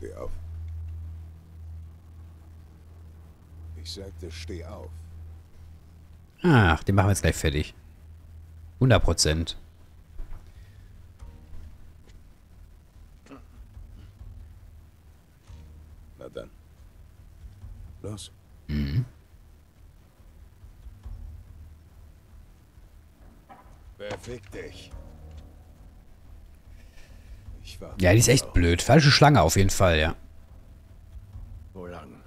Steh auf. Ich sagte, steh auf. Ach, den machen wir jetzt gleich fertig. 100 Prozent. Na dann. Los. Mhm. Beweg dich. Ich war. Ja, die ist echt blöd. Falsche Schlange auf jeden Fall, ja. Wo lang?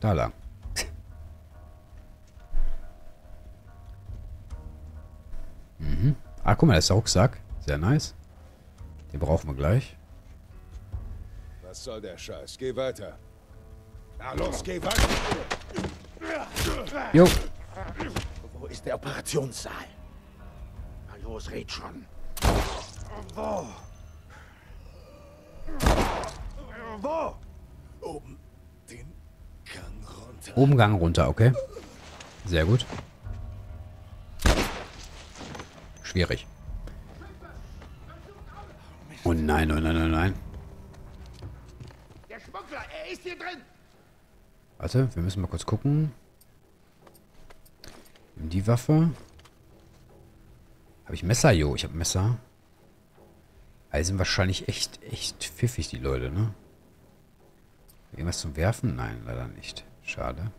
Da lang. mhm. Ah, guck mal, da ist der Rucksack. Sehr nice. Den brauchen wir gleich. Was soll der Scheiß? Geh weiter. Na los, geh weiter. Jo. Wo ist der Operationssaal? Na los, red schon. Wo? Wo? Oben den Gang runter. Oben Gang runter, okay. Sehr gut. Schwierig. Oh nein, oh nein, oh nein. Der Schmuggler, er ist hier drin! Warte, wir müssen mal kurz gucken. Die Waffe. Habe ich Messer? Jo, ich habe Messer. Also sind wahrscheinlich echt, echt pfiffig, die Leute, ne? Irgendwas zum Werfen? Nein, leider nicht. Schade.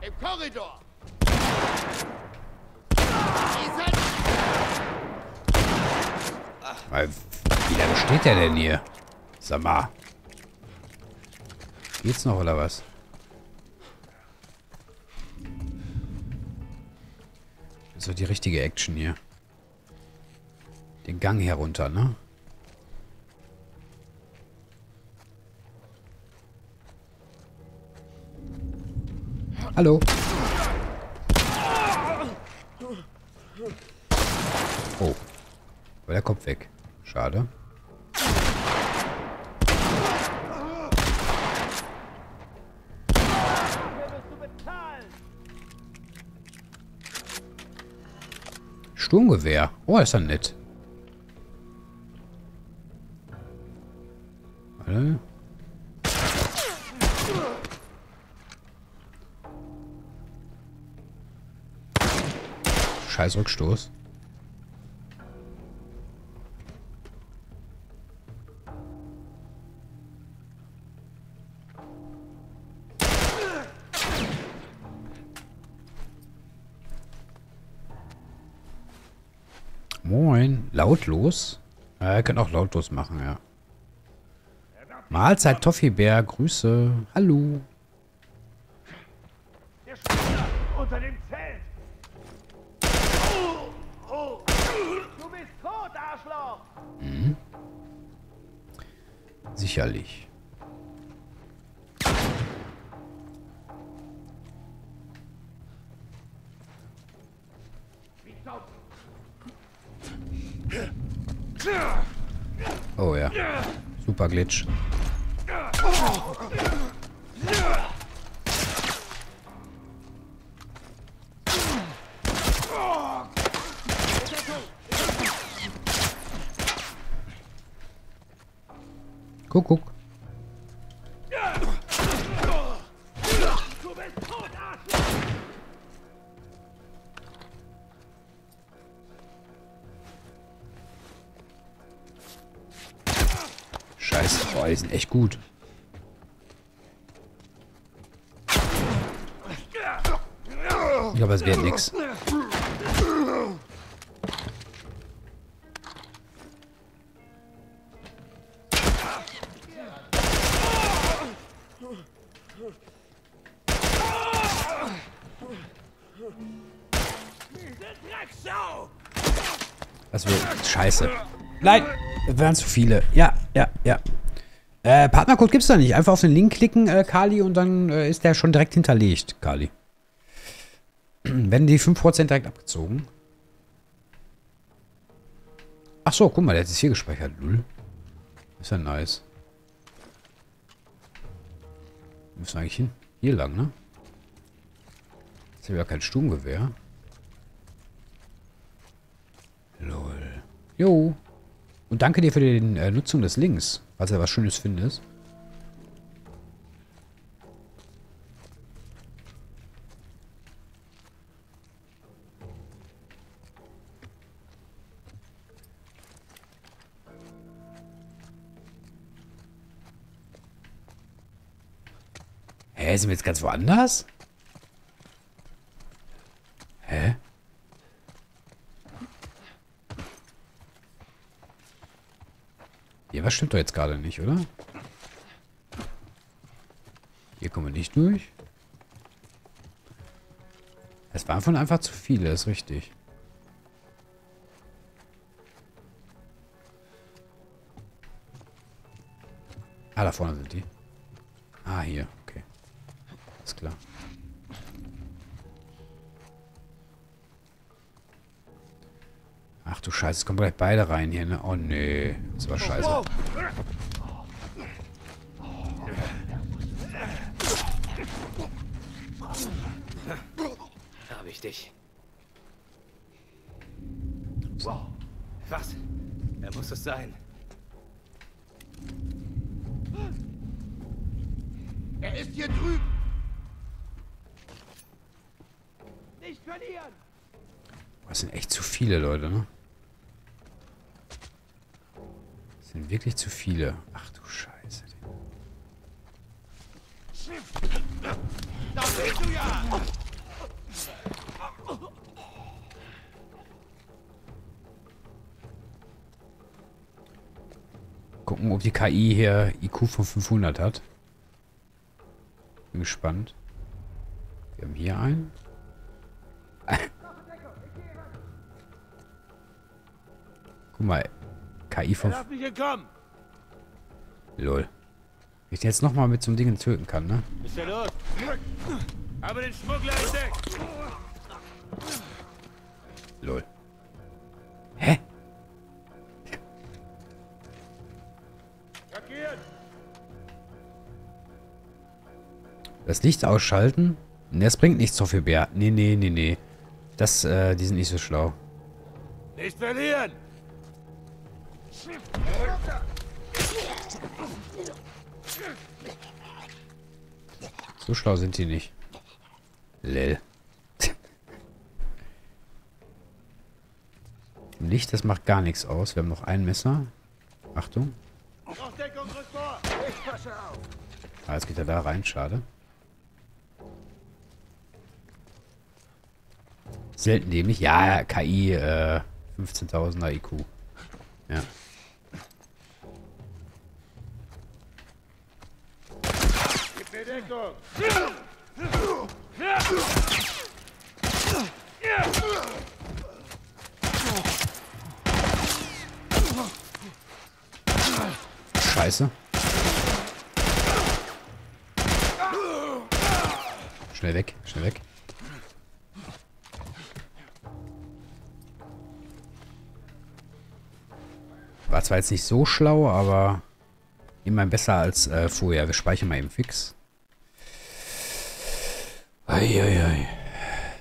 Im Korridor! Weil, wie lange steht der denn hier? Sag mal. Geht's noch oder was? Das ist doch die richtige Action hier. Den Gang herunter, ne? Hallo. Oh. War der Kopf weg. Schade. Sturmgewehr. Oh, ist ja nett. Scheiß Rückstoß. Moin. Lautlos? Ja, ihr könnt auch lautlos machen, ja. Mahlzeit Toffeebär, Grüße. Hallo. Der unter dem Zelt! Oh, oh. Du bist tot, Arschloch! Sicherlich. Wie sauber. Oh ja. Super Glitch. Guck, guck. Scheiße. Boah, die sind echt gut. Ich glaube, es wird nix. Scheiße. Nein, das wären zu viele. Ja, ja, ja. Äh, Partnercode gibt's da nicht. Einfach auf den Link klicken, äh, Kali, und dann äh, ist der schon direkt hinterlegt, Kali. Werden die 5% direkt abgezogen. Ach so, guck mal, der hat es hier gespeichert. Null. Ist ja nice. Wir müssen eigentlich hin. Hier lang, ne? Ist ja wieder kein Sturmgewehr. Lol. Jo. Und danke dir für die äh, Nutzung des Links, falls du was Schönes findest. Hä, sind wir jetzt ganz woanders? Hä? Was stimmt doch jetzt gerade nicht, oder? Hier kommen wir nicht durch. Es waren von einfach zu viele, ist richtig. Ah, da vorne sind die. Ah, hier. Okay. Ist klar. Ach du Scheiße, es kommen gleich beide rein hier, ne? Oh nee. Das war scheiße. Hab ich dich. Was? Er muss es sein. Er ist hier drüben. Nicht verlieren. Das sind echt zu viele Leute, ne? Sind wirklich zu viele. Ach du Scheiße. Gucken, ob die KI hier IQ von 500 hat. Bin gespannt. Wir haben hier einen. Guck mal. KI von... Lol. Ich den jetzt nochmal mit so einem Ding töten kann, ne? Ist er los? Habe den Schmuggler entdeckt. Lol. Hä? Das Licht ausschalten? Ne, das bringt nichts, Sophie-Bär. Nee, nee, nee, nee. Das, äh, die sind nicht so schlau. Nicht verlieren. So schlau sind die nicht. Lel. Licht, das macht gar nichts aus. Wir haben noch ein Messer. Achtung. Ah, jetzt geht er da rein. Schade. Selten dämlich. Ja, KI, äh, 15.000er IQ. Ja. Scheiße. Schnell weg, schnell weg. War zwar jetzt nicht so schlau, aber immerhin besser als äh, vorher. Wir speichern mal eben fix. Eieiei.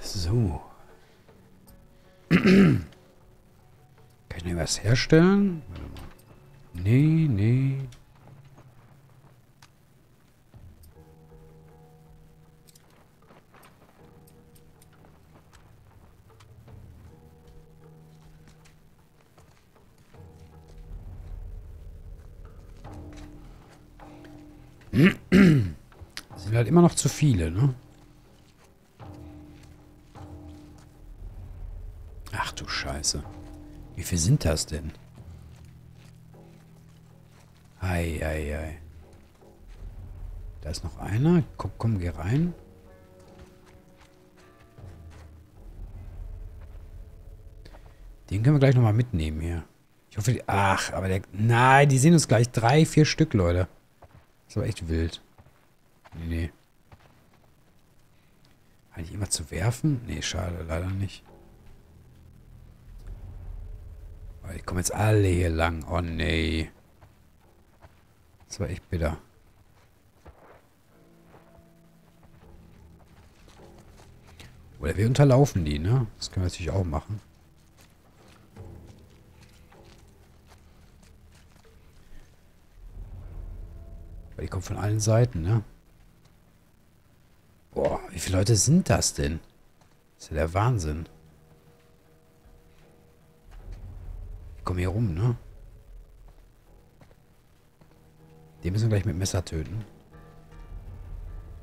So. Kann ich was herstellen? Warte mal. Nee, nee. sind halt immer noch zu viele, ne? Scheiße. Wie viel sind das denn? Ei, ei, ei. Da ist noch einer. Komm, komm, geh rein. Den können wir gleich nochmal mitnehmen hier. Ich hoffe, die, ach, aber der, nein, die sehen uns gleich. Drei, vier Stück, Leute. Das ist aber echt wild. Nee, nee. Eigentlich immer zu werfen? Nee, schade, leider nicht. Oh, die kommen jetzt alle hier lang. Oh nee. Das war echt bitter. Oder wir unterlaufen die, ne? Das können wir natürlich auch machen. Weil die kommen von allen Seiten, ne? Boah, wie viele Leute sind das denn? Das ist ja der Wahnsinn. Kommen hier rum, ne? Den müssen wir gleich mit Messer töten.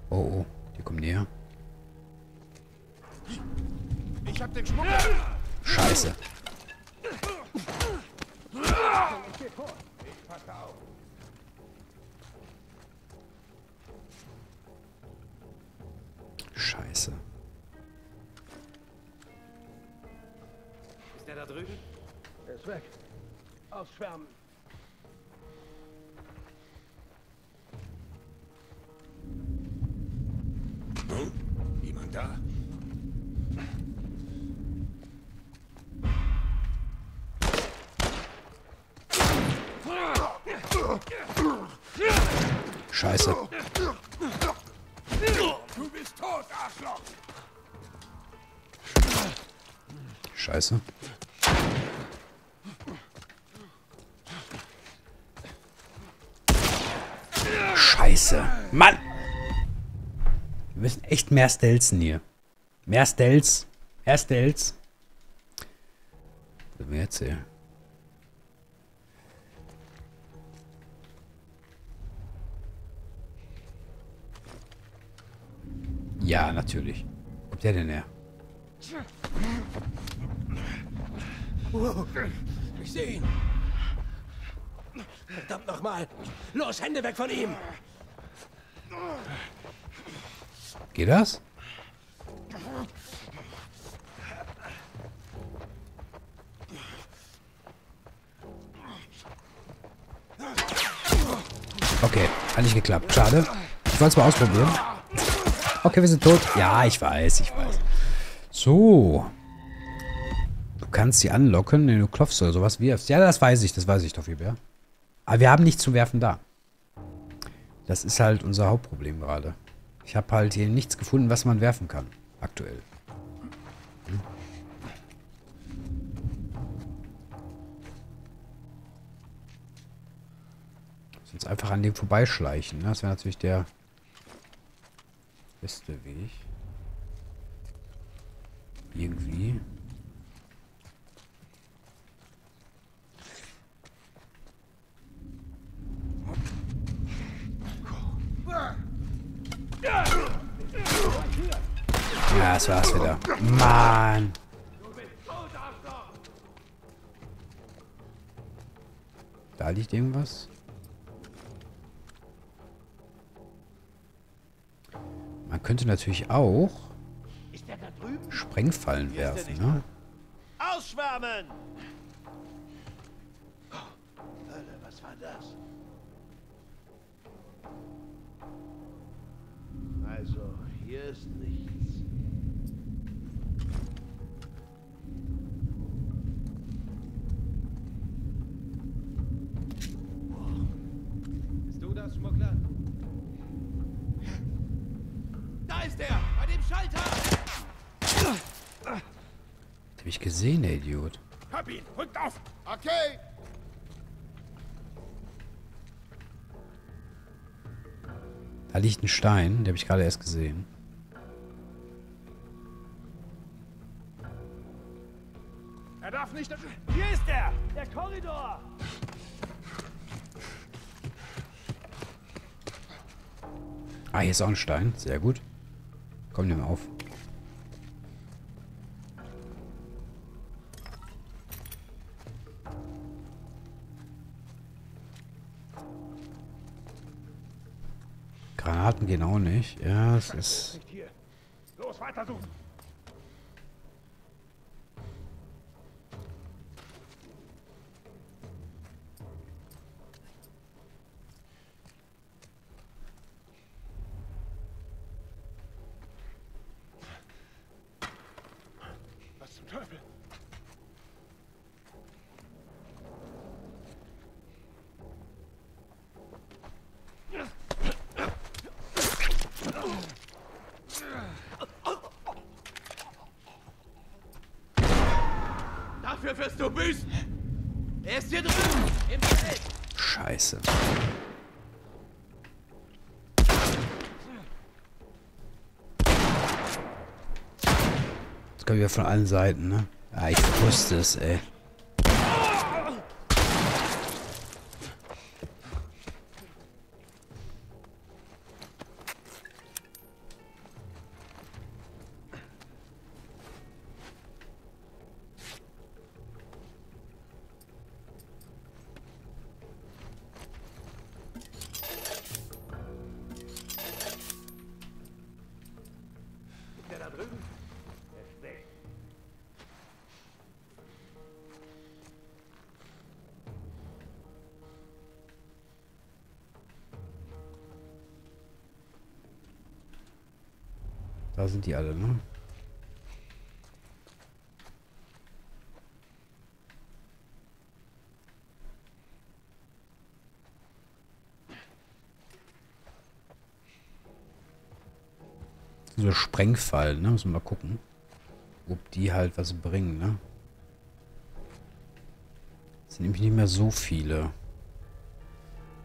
Oh, oh. Die kommen näher. Ich hab den Schmuggler! Scheiße. Scheiße. Ist der da drüben? Er ist weg. Ausschwärmen. Hm? Jemand da? Scheiße. Du bist tot, Arschloch! Scheiße. Scheiße. Mann! Wir müssen echt mehr stelzen hier. Mehr Stelz. Mehr Stelz. Was sind wir jetzt hier? Ja, natürlich. Wo kommt der denn her? Ich sehe ihn. Verdammt nochmal. Los, Hände weg von ihm. Geht das? Okay, hat nicht geklappt. Schade. Ich wollte es mal ausprobieren. Okay, wir sind tot. Ja, ich weiß, ich weiß. So. Du kannst sie anlocken, wenn du klopfst oder sowas wirfst. Ja, das weiß ich, das weiß ich doch, Bär. Aber wir haben nichts zum Werfen da. Das ist halt unser Hauptproblem gerade. Ich habe halt hier nichts gefunden, was man werfen kann. Aktuell. Hm. Sonst einfach an dem vorbeischleichen. Ne? Das wäre natürlich der beste Weg. Irgendwie. Ja, das war's wieder. Mann. Da liegt irgendwas. Man könnte natürlich auch? Sprengfallen werfen, ne? Ausschwärmen! Hölle, was war das? Also, hier ist nichts. Gesehen, der Idiot. Hab ihn! Rückt auf! Okay! Da liegt ein Stein, den habe ich gerade erst gesehen. Er darf nicht... Hier ist er! Der Korridor! Ah, hier ist auch ein Stein. Sehr gut. Komm, nimm auf. Gehen auch nicht. Ja, es ist... Dafür wirst du büßen. Er ist hier drüben, im Feld. Scheiße. Jetzt kommen wir von allen Seiten, ne? Ah, ich wusste es, ey. Da sind die alle, ne? So Sprengfallen, ne? Müssen wir mal gucken. Ob die halt was bringen, ne? Es sind nämlich nicht mehr so viele.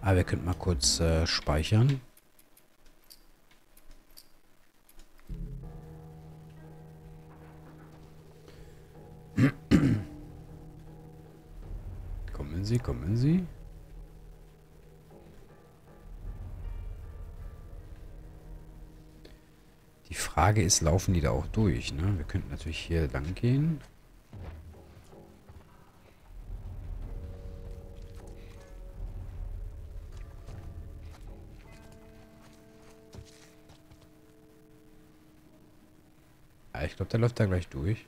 Aber wir könnten mal kurz äh, speichern. Sie, kommen Sie. Die Frage ist, laufen die da auch durch, ne? Wir könnten natürlich hier lang gehen. Ich glaube, der läuft da gleich durch.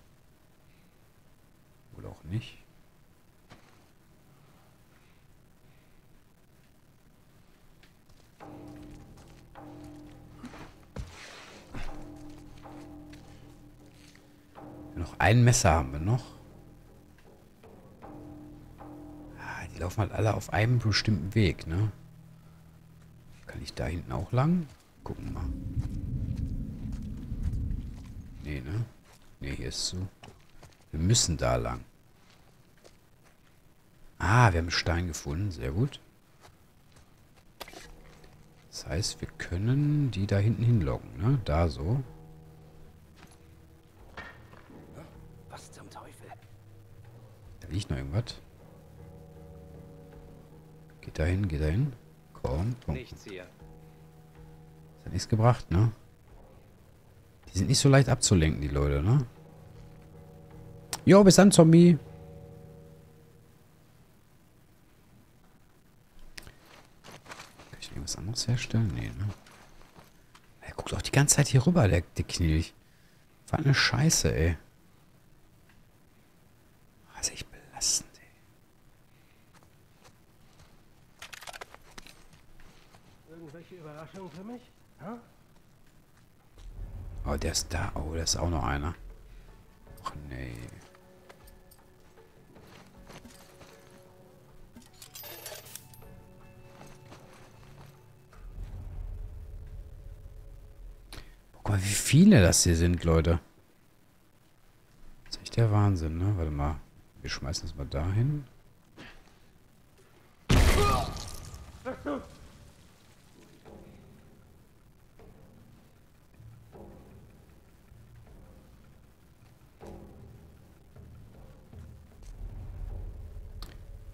Noch ein Messer haben wir noch. Ah, die laufen halt alle auf einem bestimmten Weg, ne? Kann ich da hinten auch lang? Gucken wir mal. Nee, ne? Nee, hier ist zu. Wir müssen da lang. Ah, wir haben einen Stein gefunden. Sehr gut. Das heißt, wir können die da hinten hinloggen, ne? Da so. Was zum Teufel? Irgendwas. Geht da hin, geht da hin. Komm, komm. Nichts hier. Das hat nichts gebracht, ne? Die sind nicht so leicht abzulenken, die Leute, ne? Jo, bis dann, Zombie. Kann ich irgendwas anderes herstellen? Nee, ne? Er guckt auch die ganze Zeit hier rüber, der, der Knilch. Was eine Scheiße, ey. Das ist belastend, ey. Irgendwelche Überraschungen für mich? Oh, der ist da. Oh, da ist auch noch einer. Ach, nee. Guck mal, wie viele das hier sind, Leute. Das ist echt der Wahnsinn, ne? Warte mal. Wir schmeißen das mal dahin.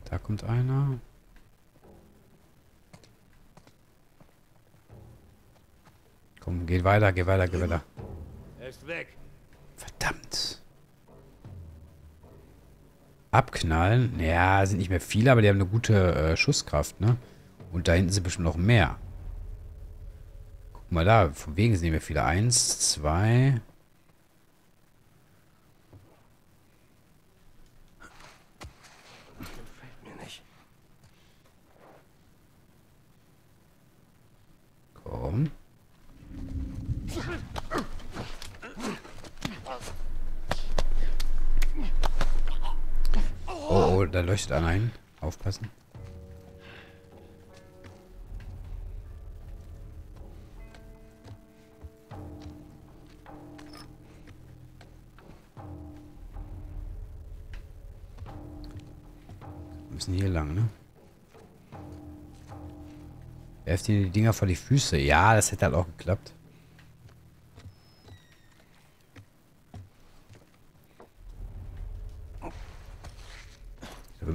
Da kommt einer. Komm, geht weiter, geht weiter, geht weiter. Er ist weg. Abknallen? Ja, sind nicht mehr viele, aber die haben eine gute äh, Schusskraft, ne? Und da hinten sind bestimmt noch mehr. Guck mal da, von wegen sind nicht mehr viele. Eins, zwei. Gefällt mir nicht. Komm. Oh, oh, da leuchtet einer ein. Aufpassen. Wir müssen hier lang, ne? Werft ihnen die Dinger vor die Füße. Ja, das hätte halt auch geklappt.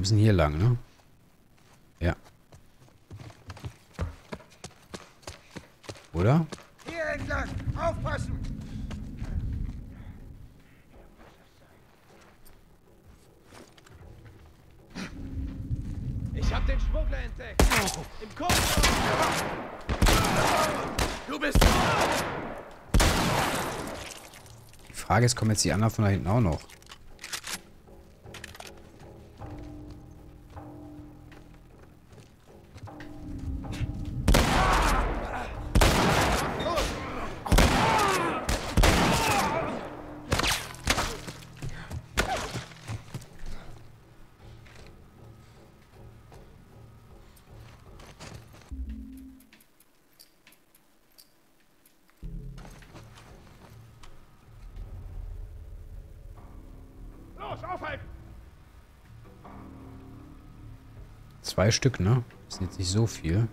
Müssen hier lang, ne? Ja. Oder? Hier entlang! Aufpassen! Ich hab den Schmuggler entdeckt. Im Kofferraum. Du bist... Die Frage ist, kommen jetzt die anderen von da hinten auch noch? Zwei Stück, ne? Das sind jetzt nicht so viel.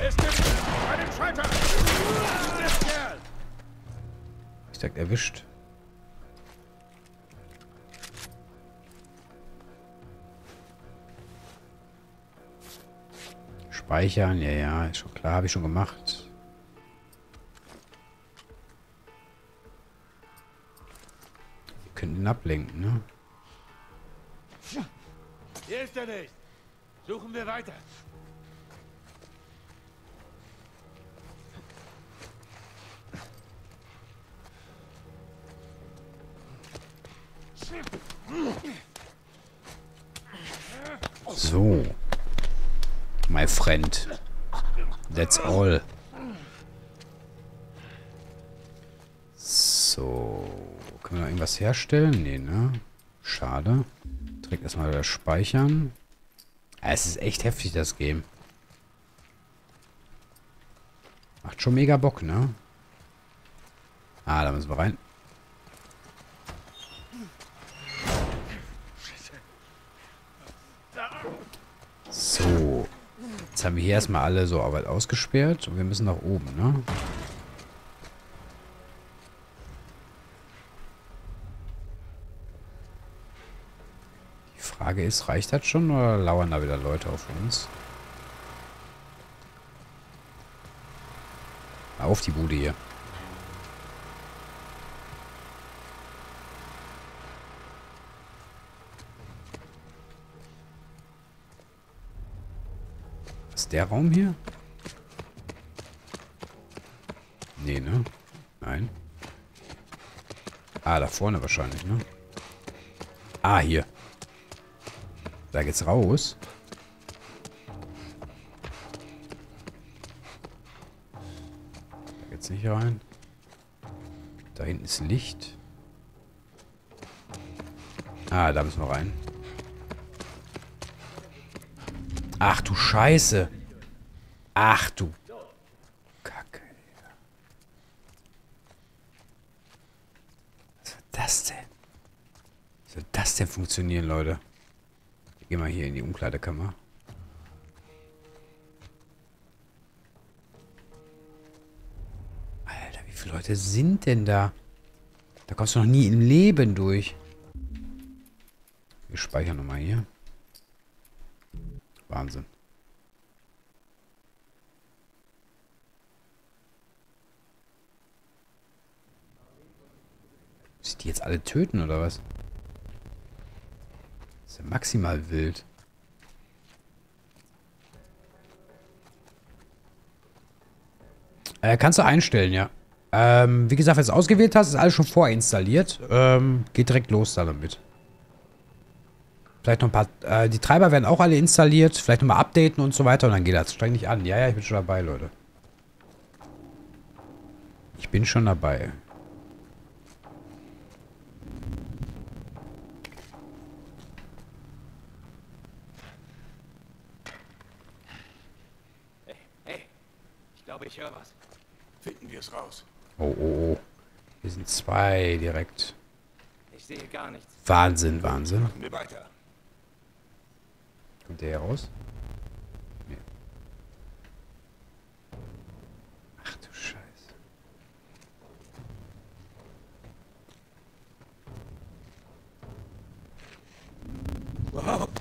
Es gibt einen! Ich sag erwischt. Speichern, ja, ja, ist schon klar, habe ich schon gemacht. Wir könnten ihn ablenken, ne? Hier ist nicht. Suchen wir weiter. So. My friend. That's all. So. Können wir irgendwas herstellen? Nee, ne? Schade. Direkt erstmal wieder speichern. Ja, es ist echt heftig, das Game. Macht schon mega Bock, ne? Ah, da müssen wir rein. So. Jetzt haben wir hier erstmal alle so Arbeit ausgesperrt und wir müssen nach oben, ne? Frage ist, reicht das schon oder lauern da wieder Leute auf uns? Auf die Bude hier. Ist der Raum hier? Nee, ne? Nein. Ah, da vorne wahrscheinlich, ne? Ah, hier. Da geht's raus. Da geht's nicht rein. Da hinten ist Licht. Ah, da müssen wir rein. Ach du Scheiße. Ach du Kacke. Was soll das denn? Wie soll das denn funktionieren, Leute? Geh mal hier in die Umkleidekammer. Alter, wie viele Leute sind denn da? Da kommst du noch nie im Leben durch. Wir speichern nochmal hier. Wahnsinn. Muss ich die jetzt alle töten, oder was? Ist ja maximal wild. Äh, kannst du einstellen, ja. Ähm, wie gesagt, wenn du es ausgewählt hast, ist alles schon vorinstalliert. Ähm, geht direkt los da damit. Vielleicht noch ein paar... Äh, die Treiber werden auch alle installiert. Vielleicht nochmal updaten und so weiter. Und dann geht das. Streng dich an. Ja, ja, ich bin schon dabei, Leute. Ich bin schon dabei. Hey, ich glaube, ich höre was. Finden wir es raus. Oh, oh, oh. Wir sind zwei direkt. Ich sehe gar nichts. Wahnsinn, Wahnsinn. Machen wir weiter. Kommt der hier raus? Nee. Ach du Scheiße. Komm.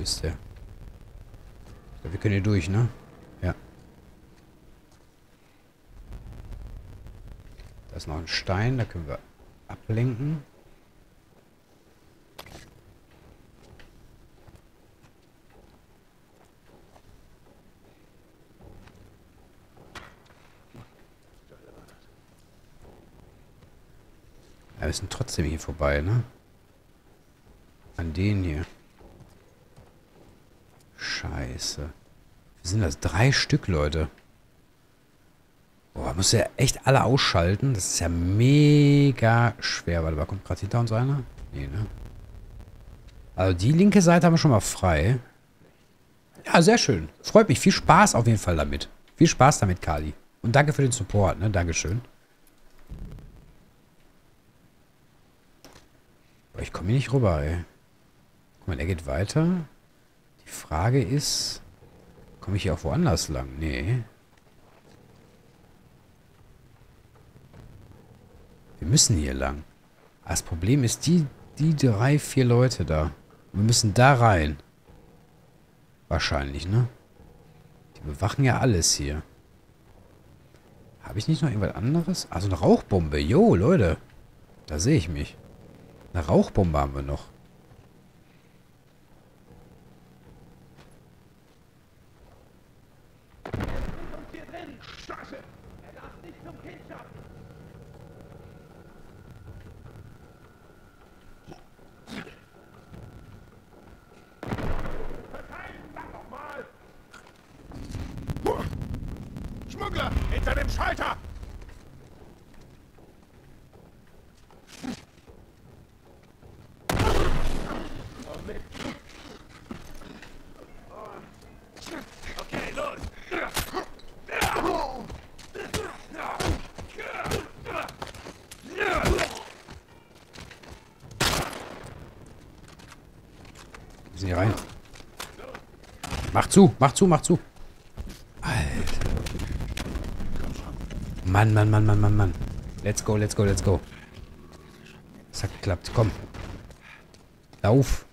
Ist der? Ja, wir können hier durch, ne? Ja. Da ist noch ein Stein, da können wir ablenken. Wir müssen trotzdem hier vorbei, ne? An den hier. Scheiße. Wir sind das drei Stück, Leute. Boah, muss ja echt alle ausschalten. Das ist ja mega schwer. Warte mal, kommt gerade hinter uns einer? Nee, ne? Also die linke Seite haben wir schon mal frei. Ja, sehr schön. Freut mich. Viel Spaß auf jeden Fall damit. Viel Spaß damit, Kali. Und danke für den Support, ne? Dankeschön. Aber ich komme hier nicht rüber, ey. Guck mal, er geht weiter. Die Frage ist, komme ich hier auch woanders lang? Nee. Wir müssen hier lang. Das Problem ist, die, die drei, vier Leute da. Wir müssen da rein. Wahrscheinlich, ne? Die bewachen ja alles hier. Habe ich nicht noch irgendwas anderes? Also eine Rauchbombe. Jo, Leute. Da sehe ich mich. Eine Rauchbombe haben wir noch. Hier drin! Scheiße! Er darf nicht zum Kindschaft! Verteilen, sag doch mal! Schmuggler! Hinter dem Schalter! Okay, los! Wir sind hier rein. Mach zu, mach zu, mach zu. Alter. Mann, Mann, Mann, Mann, Mann, Mann. Let's go, let's go, let's go. Das hat geklappt. Komm. Lauf.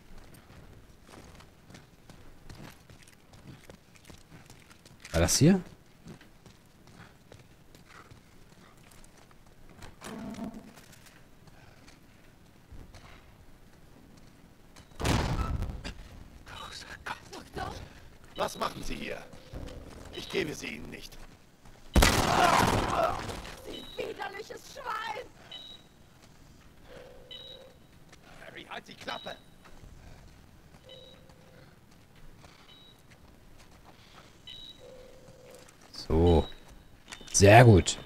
War das hier? Was machen Sie hier? Ich gebe sie Ihnen nicht. Widerliches Schwein! Harry, halt die Klappe! So. Sehr gut.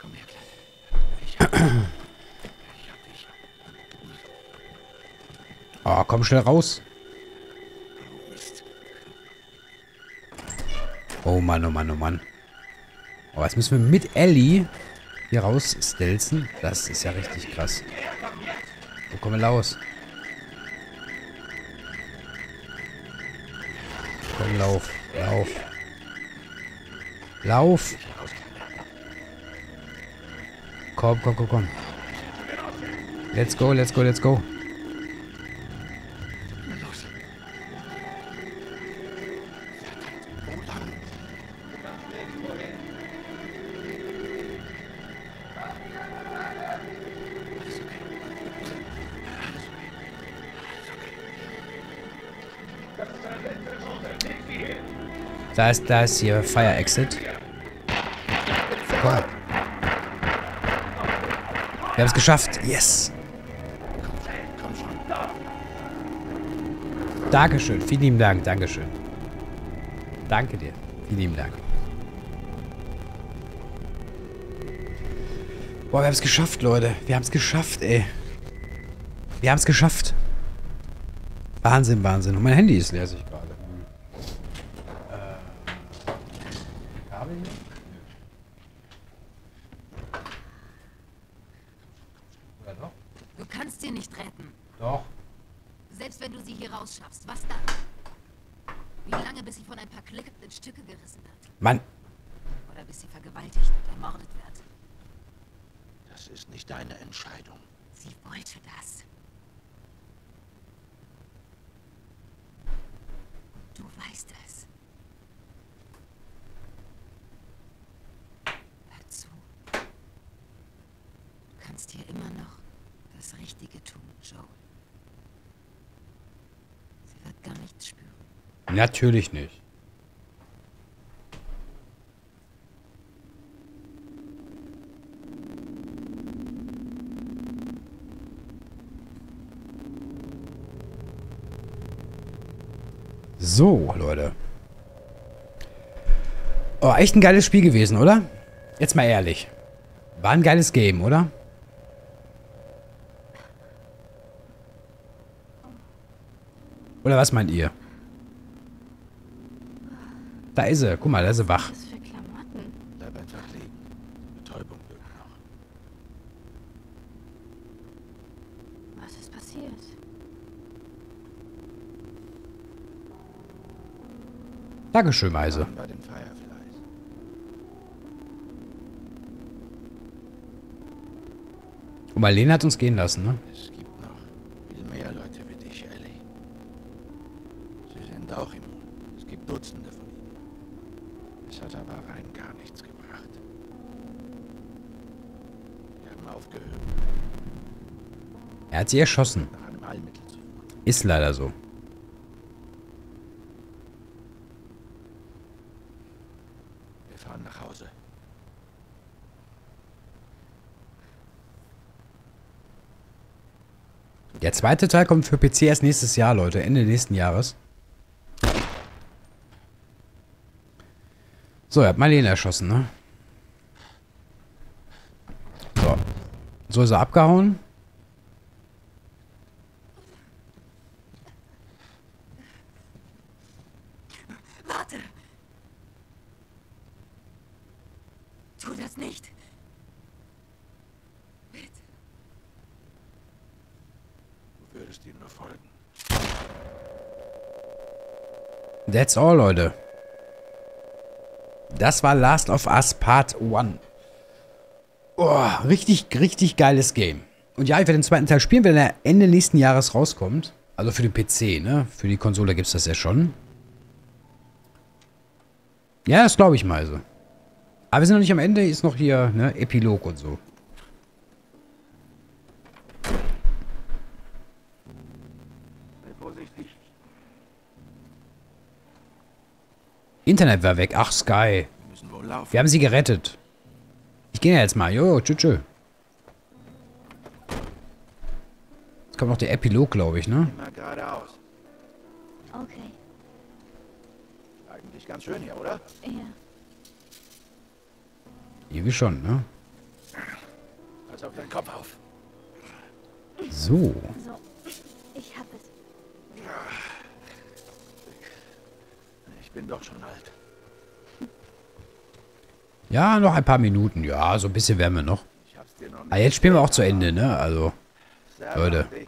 Komm her, Kleine. Oh, komm schnell raus. Oh Mann, oh Mann, oh Mann. Oh, jetzt müssen wir mit Ellie hier raus stelzen. Das ist ja richtig krass. Wo kommen wir raus? Komm, lauf, lauf. Lauf. Komm, komm, komm, komm. Let's go, let's go, let's go. Da ist, da ist hier Fire Exit. Komm. Wir haben es geschafft. Yes. Dankeschön. Vielen lieben Dank. Dankeschön. Danke dir. Vielen lieben Dank. Boah, wir haben es geschafft, Leute. Wir haben es geschafft, ey. Wir haben es geschafft. Wahnsinn, Wahnsinn. Und mein Handy ist leer, sehe ich gerade. Äh, Kabel Du kannst sie nicht retten. Doch. Selbst wenn du sie hier rausschaffst, was dann? Wie lange, bis sie von ein paar Klicken in Stücke gerissen wird? Mann. Oder bis sie vergewaltigt und ermordet wird? Das ist nicht deine Entscheidung. Sie wollte das. Du weißt es. Hör zu. Du kannst hier immer noch das Richtige tun, Joel. Sie wird gar nichts spüren. Natürlich nicht. So, Leute. Oh, echt ein geiles Spiel gewesen, oder? Jetzt mal ehrlich. War ein geiles Game, oder? Oder was meint ihr? Da ist sie. Guck mal, da ist sie wach. Was für Klamotten. Bleib einfach liegen. Betäubung wirkt noch. Was ist passiert? Dankeschön, Fireflies. Und Marlene hat uns gehen lassen, ne? Es gibt noch viel mehr Leute wie dich, Ellie. Sie sind auch immun. Es gibt Dutzende von ihnen. Es hat aber rein gar nichts gebracht. Wir haben aufgehört, Er hat sie erschossen. Ist leider so. Wir fahren nach Hause. Der zweite Teil kommt für PC erst nächstes Jahr, Leute. Ende nächsten Jahres. So, er hat Marlene erschossen, ne? So. So ist er abgehauen. Warte! Tu das nicht! Bitte. Du würdest ihm nur folgen. That's all, Leute. Das war Last of Us Part 1. Oh, richtig, richtig geiles Game. Und ja, ich werde den zweiten Teil spielen, wenn er Ende nächsten Jahres rauskommt. Also für den PC, ne? Für die Konsole gibt es das ja schon. Ja, das glaube ich mal so. Aber wir sind noch nicht am Ende, ist noch hier, ne? Epilog und so. Internet war weg. Ach, Sky. Wir haben sie gerettet. Ich gehe jetzt mal. Jo, tschüss, tschüss. Jetzt kommt noch der Epilog, glaube ich, ne? Okay. Eigentlich ganz schön hier, oder? Ja. Irgendwie schon, ne? Pass auf deinen Kopf auf. So. So. Ich hab es. Ich bin doch schon alt. Ja, noch ein paar Minuten. Ja, so ein bisschen Wärme noch. Dir noch. Aber jetzt spielen wir auch zu Ende, ne? Also, Leute. ich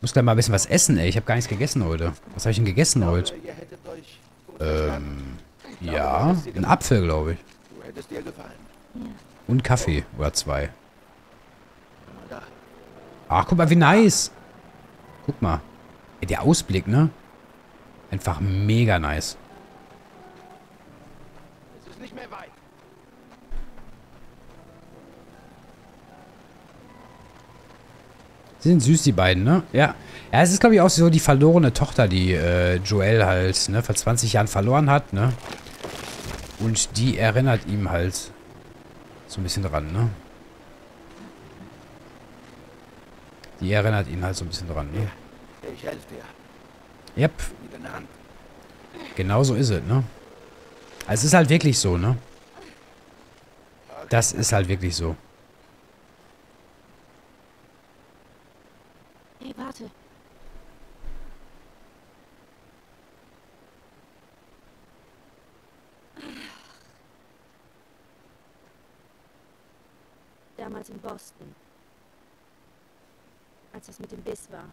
muss gleich mal ein bisschen was essen, ey. Ich habe gar nichts gegessen heute. Was habe ich denn gegessen heute? Ähm, ja, ein Apfel, glaube ich. Und Kaffee. Oder zwei. Ach, guck mal, wie nice. Guck mal. Der Ausblick, ne? Einfach mega nice. Es ist nicht mehr weit. Sie sind süß, die beiden, ne? Ja. Ja, es ist, glaube ich, auch so die verlorene Tochter, die äh, Joel halt, ne, vor 20 Jahren verloren hat, ne? Und die erinnert ihm halt so ein bisschen dran, ne? Die erinnert ihn halt so ein bisschen dran, ne? Ich helfe dir. Yep. Genau so ist es, ne? Also es ist halt wirklich so, ne? Das ist halt wirklich so. Hey, warte. Damals in Boston. Als es mit dem Biss war.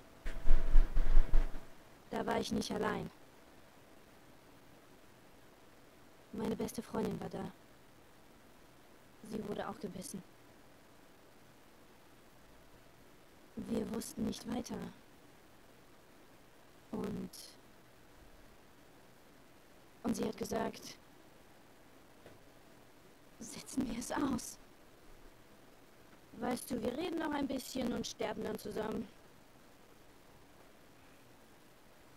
Da war ich nicht allein. Meine beste Freundin war da. Sie wurde auch gebissen. Wir wussten nicht weiter. Und... Und sie hat gesagt, setzen wir es aus. Weißt du, wir reden noch ein bisschen und sterben dann zusammen.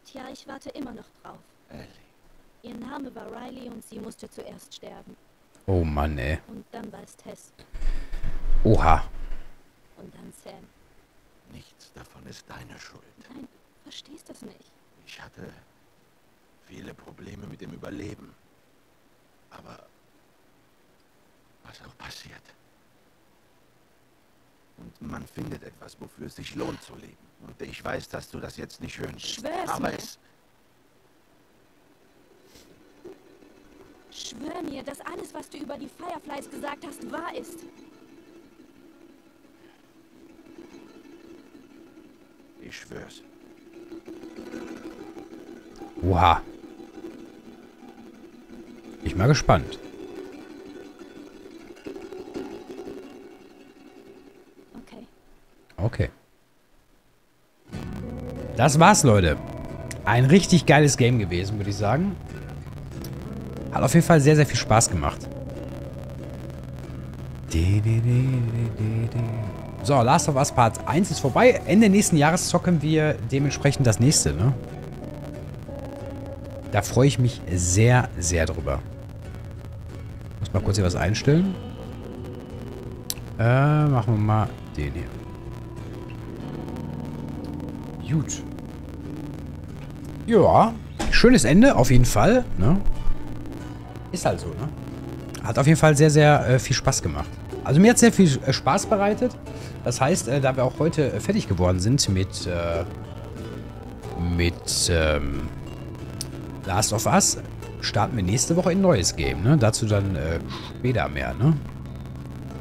Tja, ich warte immer noch drauf. Ellie. Ihr Name war Riley und sie musste zuerst sterben. Oh Mann, ey. Und dann war es Tess. Oha. Und dann Sam. Nichts davon ist deine Schuld. Nein, du verstehst das nicht. Ich hatte viele Probleme mit dem Überleben. Aber was auch passiert. Und man findet etwas, wofür es sich lohnt zu leben. Und ich weiß, dass du das jetzt nicht hören willst. Schwör's aber mir. es Schwör mir, dass alles, was du über die Fireflies gesagt hast, wahr ist. ich schwör's. Oha. Ich mal gespannt. Okay. Okay. Das war's, Leute. Ein richtig geiles Game gewesen, würde ich sagen. Hat auf jeden Fall sehr, sehr viel Spaß gemacht. So, Last of Us Part 1 ist vorbei. Ende nächsten Jahres zocken wir dementsprechend das nächste, ne? Da freue ich mich sehr, sehr drüber. Muss mal kurz hier was einstellen. Äh, machen wir mal den hier. Gut. Ja, schönes Ende auf jeden Fall, ne? Ist halt so, ne? Hat auf jeden Fall sehr, sehr äh, viel Spaß gemacht. Also mir hat sehr viel äh, Spaß bereitet. Das heißt, äh, da wir auch heute äh, fertig geworden sind mit, äh, mit ähm, Last of Us, starten wir nächste Woche ein neues Game, ne? Dazu dann äh, später mehr, ne?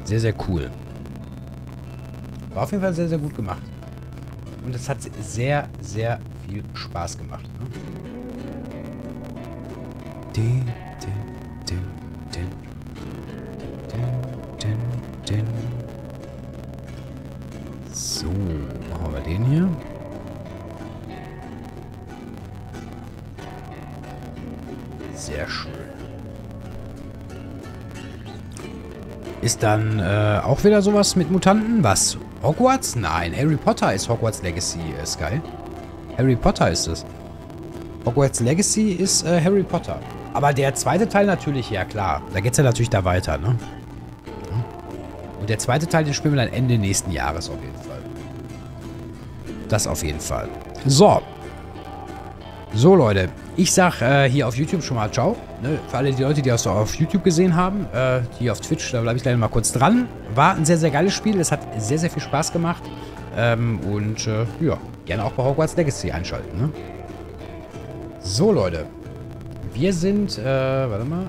Sehr, sehr cool. War auf jeden Fall sehr, sehr gut gemacht. Und es hat sehr, sehr viel Spaß gemacht. Ne? Din, din. So, machen wir den hier. Sehr schön. Ist dann äh, auch wieder sowas mit Mutanten? Was? Hogwarts? Nein, Harry Potter ist Hogwarts Legacy, äh, Sky. Harry Potter ist es. Hogwarts Legacy ist äh, Harry Potter. Aber der zweite Teil natürlich, ja klar. Da geht's ja natürlich da weiter, ne? Und der zweite Teil, den spielen wir dann Ende nächsten Jahres auf jeden Fall. Das auf jeden Fall. So. So, Leute. Ich sag äh, hier auf YouTube schon mal Ciao. Ne? Für alle die Leute, die das auf YouTube gesehen haben. Äh, hier auf Twitch, da bleibe ich gleich mal kurz dran. War ein sehr, sehr geiles Spiel. Es hat sehr, sehr viel Spaß gemacht. Ähm, und äh, ja, gerne auch bei Hogwarts Legacy einschalten. Ne? So, Leute. Wir sind, äh, warte mal.